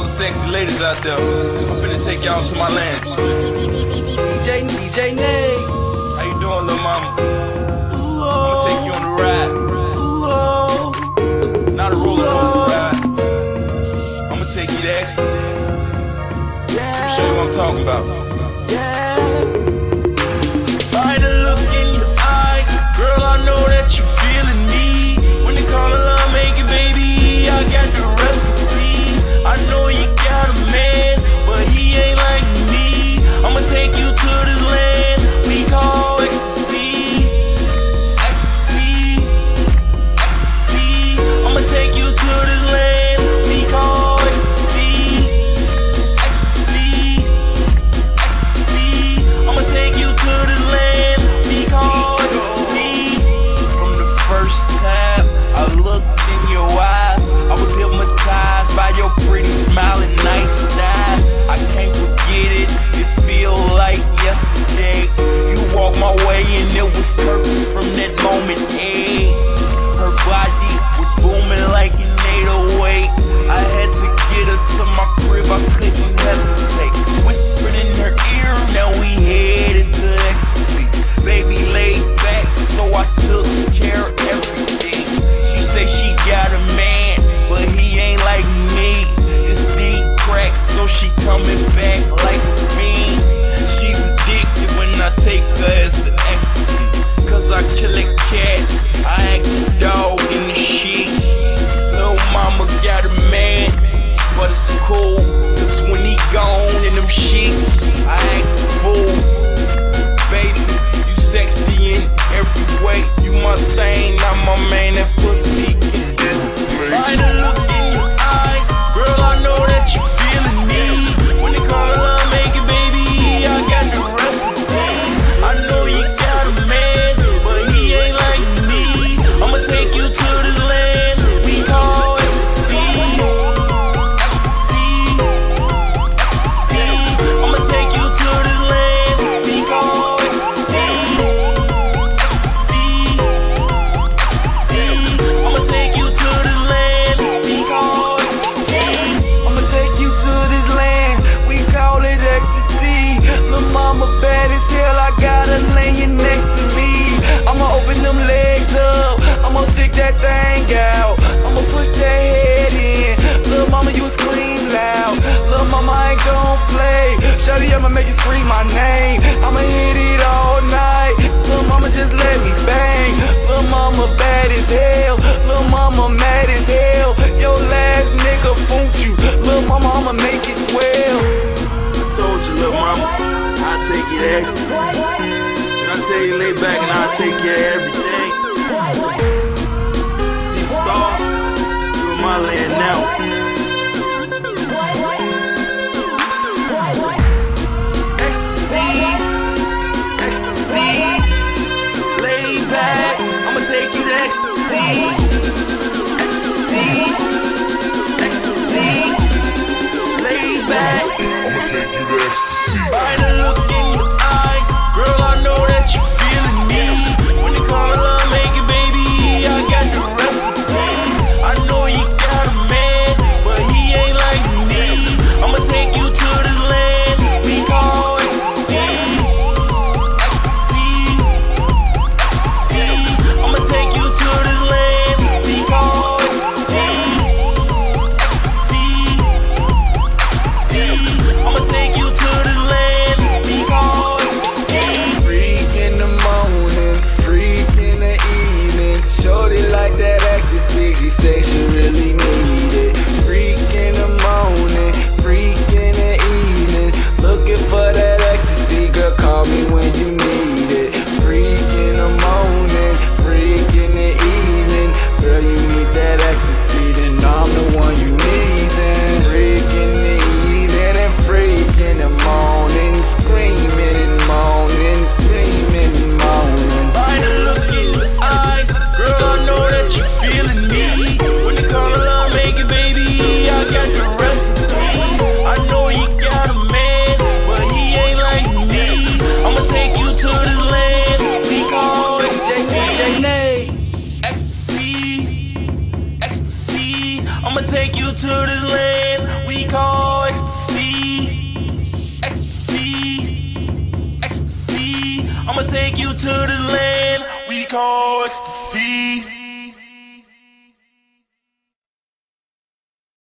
all the sexy ladies out there. I'm finna take y'all to my land. DJ, DJ Nate. How you doing, little mama? she coming back like a fiend. She's addicted when I take her as the ecstasy. Cause I kill a cat, I act a dog in the sheets. Little mama got a man, but it's cool. Cause when he gone in them sheets, I act a fool. Baby, you sexy in every way. You my stain, I'm my man, that pussy till I got a laying next to me. I'ma open them legs up, I'ma stick that thing out, I'ma push that head in. Little mama, you scream loud. Little mama, I ain't gon' play. Shawty, I'ma make you scream my name. I'ma hit it all night. Little mama, just let me bang. Little mama, bad as hell. your ecstasy. And I tell you, lay back and I'll take care of everything. You see stars, you in my land now. Ecstasy, ecstasy, lay back, I'ma take you to ecstasy. I'ma take you to ecstasy. lemonade, ecstasy, ecstasy. I'ma take you to this land we call ecstasy, ecstasy, ecstasy. I'ma take you to this land we call ecstasy.